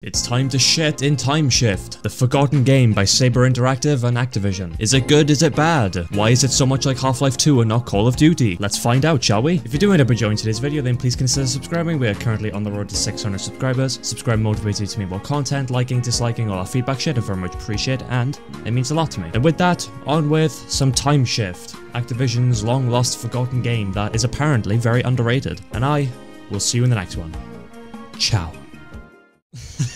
It's time to shit in Time Shift, the forgotten game by Saber Interactive and Activision. Is it good? Is it bad? Why is it so much like Half-Life 2 and not Call of Duty? Let's find out, shall we? If you do end up enjoying today's video, then please consider subscribing. We are currently on the road to 600 subscribers. Subscribe motivates you to make more content, liking, disliking, all our feedback shit I very much appreciate, and it means a lot to me. And with that, on with some Time Shift, Activision's long-lost forgotten game that is apparently very underrated. And I will see you in the next one. Ciao.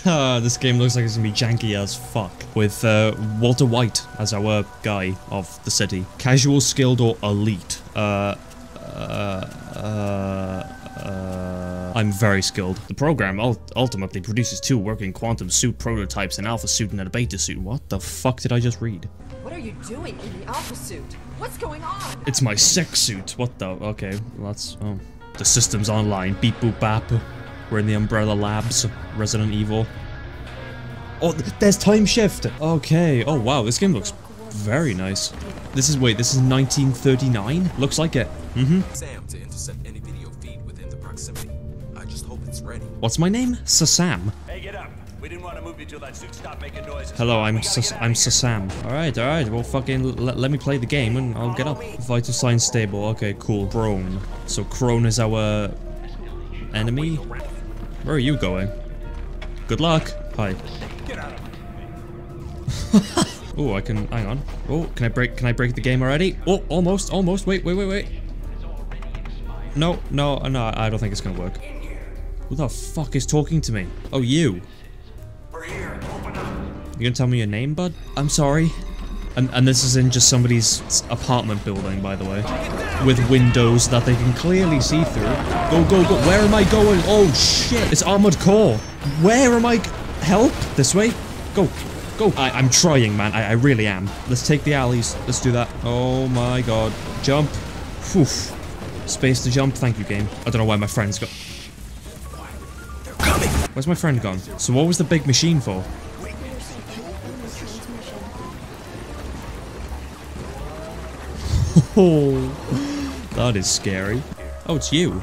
Ah, this game looks like it's gonna be janky as fuck. With uh, Walter White as our guy of the city. Casual, skilled, or elite? Uh, uh, uh, uh, I'm very skilled. The program ul ultimately produces two working quantum suit prototypes, an alpha suit and a beta suit. What the fuck did I just read? What are you doing in the alpha suit? What's going on? It's my sex suit. What the? Okay, well, that's... Oh. The system's online. Beep boop bap. We're in the Umbrella Labs. Resident Evil. Oh, there's Time Shift! Okay. Oh, wow. This game looks very nice. This is... Wait, this is 1939? Looks like it. Mm-hmm. Sam to intercept any video feed within the proximity. I just hope it's ready. What's my name? Sasam. Hey, get up. We didn't want to move you till that suit stopped making noises. Hello, I'm We gotta Sas I'm. Sasam. Alright, alright. Well, fucking l- let me play the game and I'll get up. Vital sign stable. Okay, cool. Krone. So Krone is our enemy? Where are you going? Good luck. Hi. Get out of Oh, I can hang on. Oh, can I break can I break the game already? Oh, almost, almost. Wait, wait, wait, wait. No, no, no, I don't think it's gonna work. Who the fuck is talking to me? Oh, you. We're here. Open up. You gonna tell me your name, bud? I'm sorry. And, and this is in just somebody's apartment building, by the way. With windows that they can clearly see through. Go, go, go. Where am I going? Oh, shit. It's Armored Core. Where am I? Help? This way? Go. Go. I, I'm trying, man. I, I really am. Let's take the alleys. Let's do that. Oh, my God. Jump. Phew. Space to jump. Thank you, game. I don't know why my friend's got... Where's my friend gone? So what was the big machine for? That is scary. Oh, it's you.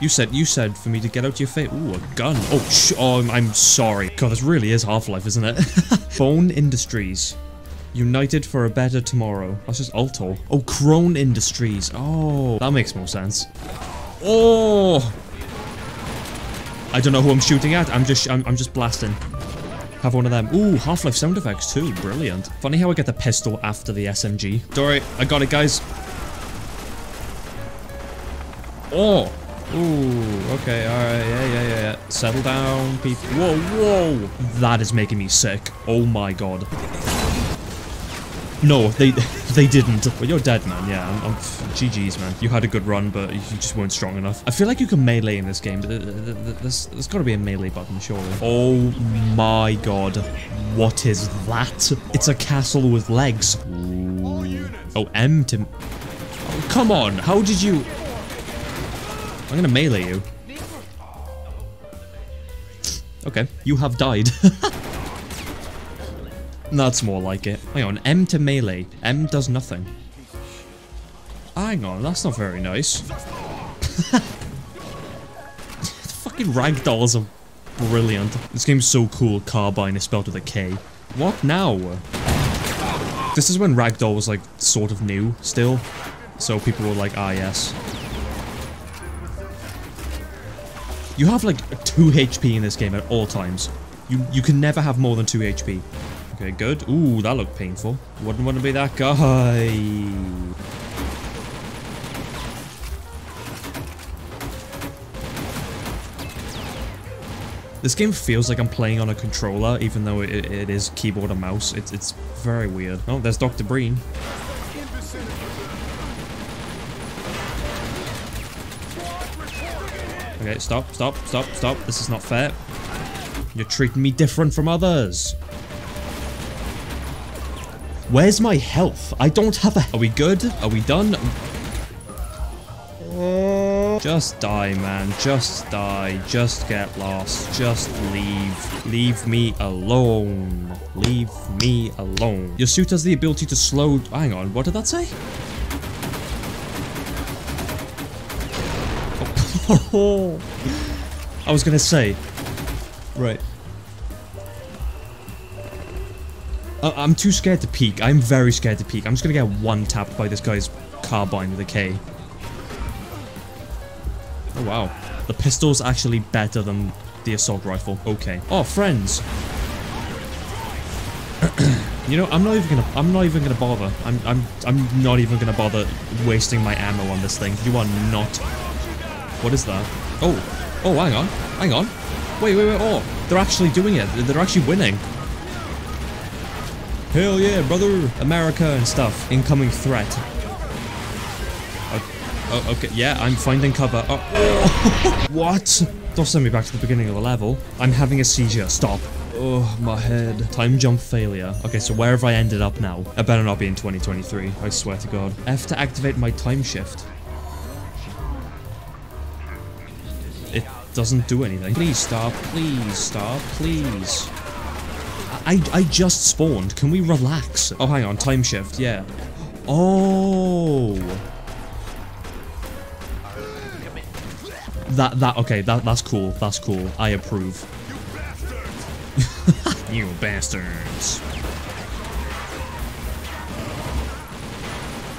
You said you said for me to get out of your face. Ooh, a gun. Oh, sh oh, I'm, I'm sorry. God, this really is Half-Life, isn't it? Phone Industries. United for a better tomorrow. That's just Alto. Oh, Krone Industries. Oh, that makes more sense. Oh, I don't know who I'm shooting at. I'm just, I'm, I'm just blasting. Have one of them. Ooh, Half-Life sound effects too. Brilliant. Funny how I get the pistol after the SMG. Don't I got it, guys. Oh. Ooh, okay, alright, yeah, yeah, yeah, yeah. Settle down, people. Whoa, whoa! That is making me sick. Oh my god. No, they they didn't. But you're dead, man. Yeah, I'm, I'm GG's, man. You had a good run, but you just weren't strong enough. I feel like you can melee in this game. Th- th- th- th- There's, there's got to be a melee button, surely. Oh my god. What is that? It's a castle with legs. Oh, M to... Oh, come on. How did you... I'm gonna melee you. Okay, you have died. That's more like it. Hang on, M to melee. M does nothing. Hang on, that's not very nice. fucking ragdolls are brilliant. This game's so cool, Carbine is spelled with a K. What now? This is when Ragdoll was like sort of new still. So people were like, ah yes. You have like 2 HP in this game at all times. You you can never have more than 2 HP. Okay, good. Ooh, that looked painful. Wouldn't want to be that guy. This game feels like I'm playing on a controller, even though it, it is keyboard and mouse. It's, it's very weird. Oh, there's Dr. Breen. Okay, stop, stop, stop, stop. This is not fair. You're treating me different from others. Where's my health? I don't have a- Are we good? Are we done? Uh. Just die, man. Just die. Just get lost. Just leave. Leave me alone. Leave me alone. Your suit has the ability to slow- Hang on, what did that say? Oh. I was gonna say. Right. I I'm too scared to peek. I'm very scared to peek. I'm just gonna get one tapped by this guy's carbine with a K. Oh wow. The pistol's actually better than the assault rifle. Okay. Oh, friends. you know, I'm not even gonna I'm not even gonna bother. I'm I'm I'm not even gonna bother wasting my ammo on this thing. You are not What is that? Oh. Oh, hang on. Hang on. Wait, wait, wait. Oh, they're actually doing it. They're actually winning. Hell yeah, brother! America and stuff. Incoming threat. Oh, okay, yeah, I'm finding cover. Oh. what? Don't send me back to the beginning of the level. I'm having a seizure. Stop. Oh, my head. Time jump failure. Okay, so where have I ended up now? I better not be in 2023. I swear to God. F to activate my time shift. It doesn't do anything. Please stop. Please stop. Please. I, I just spawned. Can we relax? Oh, hang on. Time shift. Yeah. Oh. That, that, okay. That, that's cool. That's cool. I approve. you bastards.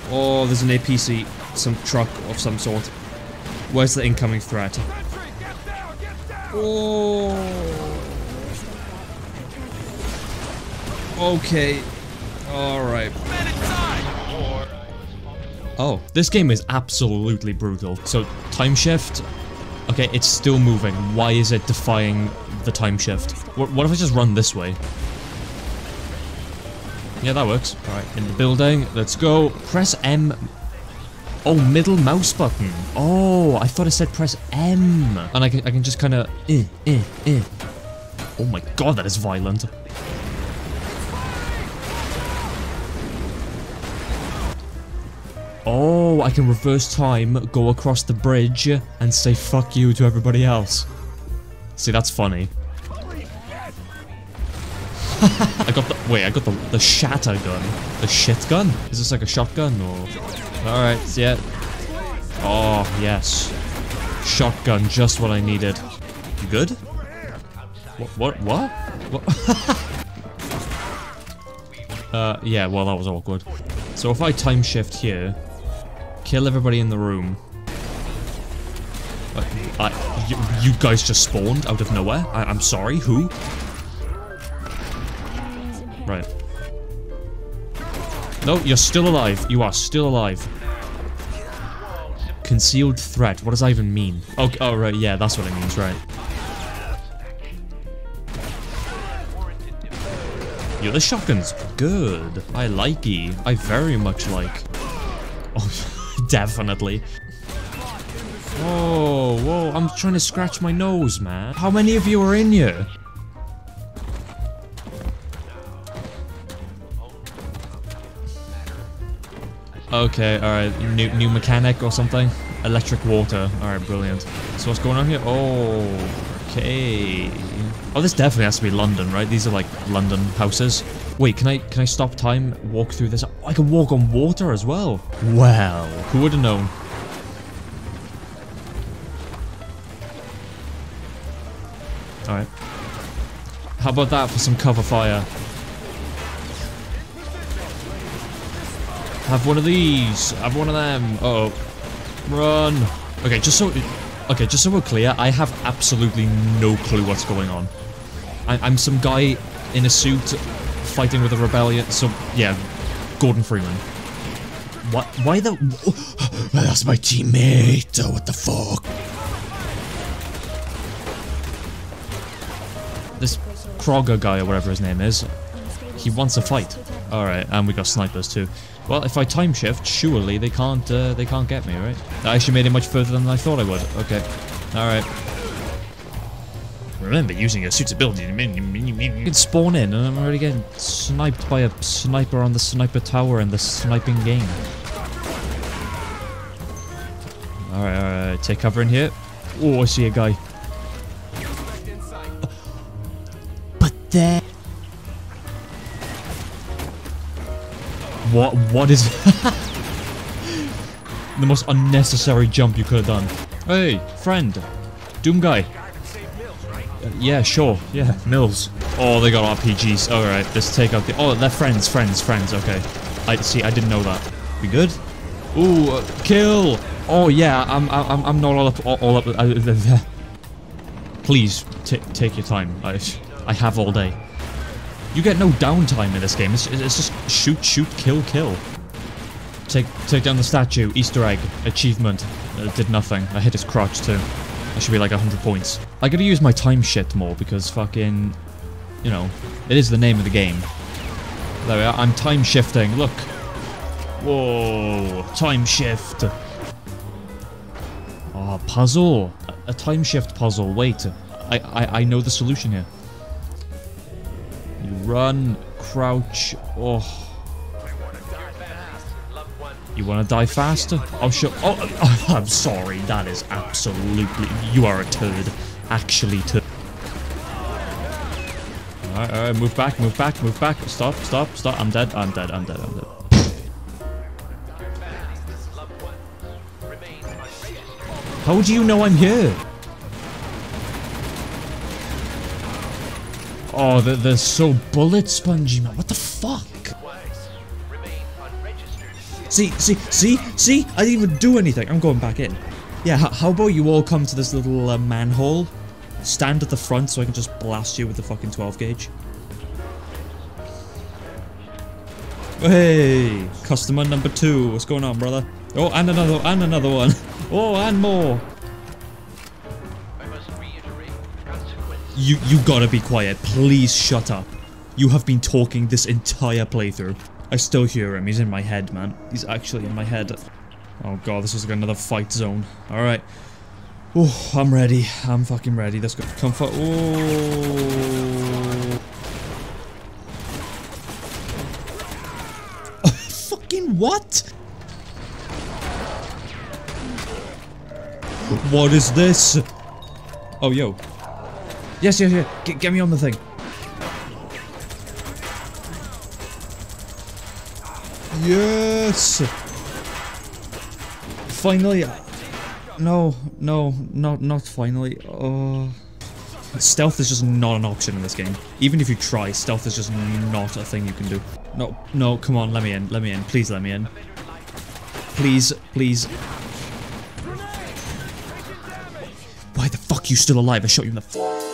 Oh, there's an APC. Some truck of some sort. Where's the incoming threat? Oh. Okay. Alright. Oh, this game is absolutely brutal. So, time shift. Okay, it's still moving. Why is it defying the time shift? What, what if I just run this way? Yeah, that works. Alright, in the building. Let's go. Press M. Oh, middle mouse button. Oh, I thought I said press M. And I can, I can just kind of... Eh, eh, eh. Oh my god, that is violent. I can reverse time, go across the bridge, and say fuck you to everybody else. See, that's funny. I got the- wait, I got the, the shatter gun. The shit gun? Is this like a shotgun or? Alright, yeah. Oh, yes. Shotgun, just what I needed. You good? What, what, what? What? uh, yeah, well that was awkward. So if I time shift here, kill everybody in the room. Uh, I, you, you guys just spawned out of nowhere? I, I'm sorry, who? Right. No, you're still alive. You are still alive. Concealed threat. What does that even mean? Oh, oh right, yeah, that's what it means, right. Yeah, the shotgun's good. I like -y. I very much like. Definitely. Whoa, whoa, I'm trying to scratch my nose, man. How many of you are in here? Okay, alright. New, new mechanic or something? Electric water. Alright, brilliant. So what's going on here? Oh, okay. Oh, this definitely has to be London, right? These are like London houses. Wait, can I can I stop time, walk through this? I can walk on water as well. Well, who would have known? Alright. How about that for some cover fire? Have one of these. Have one of them. Uh oh. Run. Okay, just so... Okay, just so we're clear, I have absolutely no clue what's going on. I I'm some guy in a suit fighting with a rebellion. So, yeah, Gordon Freeman. What? Why the... That's my teammate. Oh, what the fuck? This Kroger guy or whatever his name is, he wants a fight. Alright, and we got snipers too. Well, if I time shift, surely they can't uh, they can't get me, right? I actually made it much further than I thought I would. Okay. Alright. Remember using your suit's ability. You can spawn in and I'm already getting sniped by a sniper on the sniper tower in the sniping game. Alright, alright, take cover in here. Oh, I see a guy. But there... What? What is... the most unnecessary jump you could have done. Hey, friend. Doom guy. Yeah, sure. Yeah, Mills. Oh, they got RPGs. Alright, let's take out the... Oh, they're friends, friends, friends. Okay. I see, I didn't know that. We good? Ooh, uh, kill! Oh, yeah, I'm, I'm, I'm not all up... All, all up... Uh, please, take your time. I, I have all day. You get no downtime in this game. It's, it's just shoot, shoot, kill, kill. Take take down the statue. Easter egg. Achievement. Uh, did nothing. I hit his crotch too. That should be like 100 points. I gotta use my time shit more because fucking... You know, it is the name of the game. There we are. I'm time shifting. Look. Whoa. Time shift. Oh, puzzle. A, a time shift puzzle. Wait. I, I, I know the solution here. You run, crouch. Oh. You want to die faster? Oh, I'll show- oh, oh, I'm sorry, that is absolutely- you are a turd. Actually turd. Alright, alright, move back, move back, move back. Stop, stop, stop. I'm dead, I'm dead, I'm dead, I'm dead. How do you know I'm here? Oh, they're, they're so bullet spongy, man. What the fuck? See, see, see, see? I didn't even do anything. I'm going back in. Yeah, how about you all come to this little uh, manhole? Stand at the front so I can just blast you with the fucking 12 gauge. Hey, customer number two. What's going on, brother? Oh, and another, and another one. Oh, and more. You, you gotta be quiet. Please shut up. You have been talking this entire playthrough. I still hear him. He's in my head, man. He's actually in my head. Oh god, this is like another fight zone. Alright. Oh, I'm ready. I'm fucking ready. Let's go. Come for- Oh. fucking what? What is this? Oh, yo. Yes, yes, yes. Get, get me on the thing. Yes! Finally! No, no, not not finally. Oh. Stealth is just not an option in this game. Even if you try, stealth is just not a thing you can do. No, no, come on, let me in, let me in, please let me in. Please, please. Why the fuck are you still alive? I shot you in the